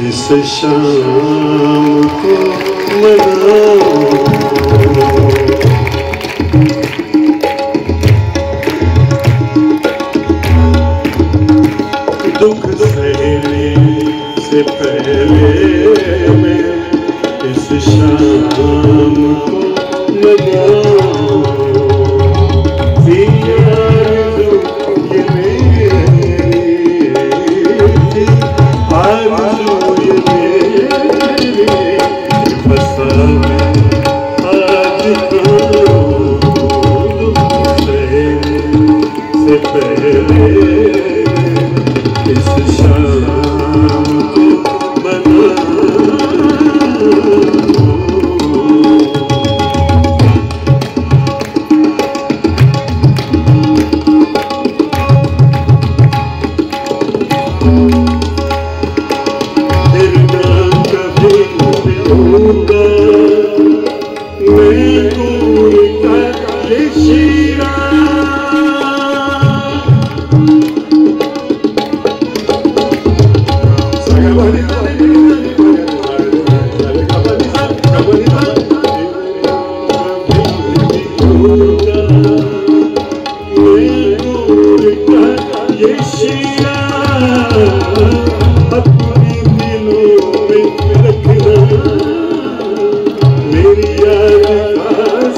इस शाम को मनाओ दुख सहने से पहले मैं इस शाम को It's the show.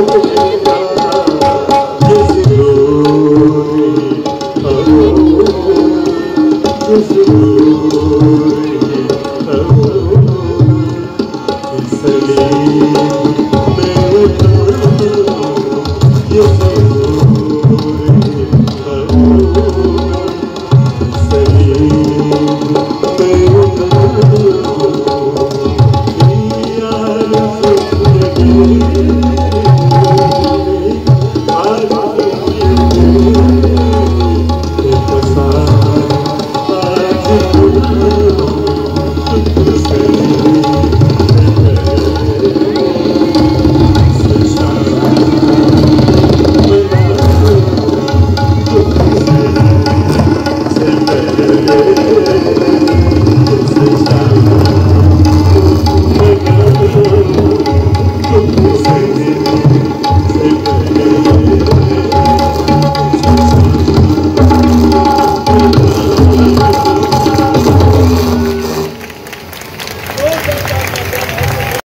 Obrigado.